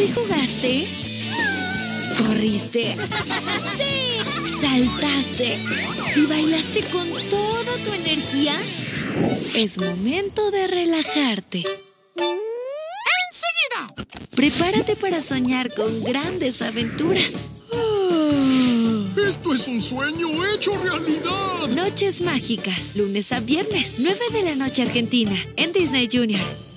¿Hoy jugaste? ¿Corriste? ¡Sí! ¿Saltaste? ¿Y bailaste con toda tu energía? Es momento de relajarte. ¡Enseguida! Prepárate para soñar con grandes aventuras. Ah, esto es un sueño hecho realidad. Noches mágicas, lunes a viernes, 9 de la noche Argentina, en Disney Junior.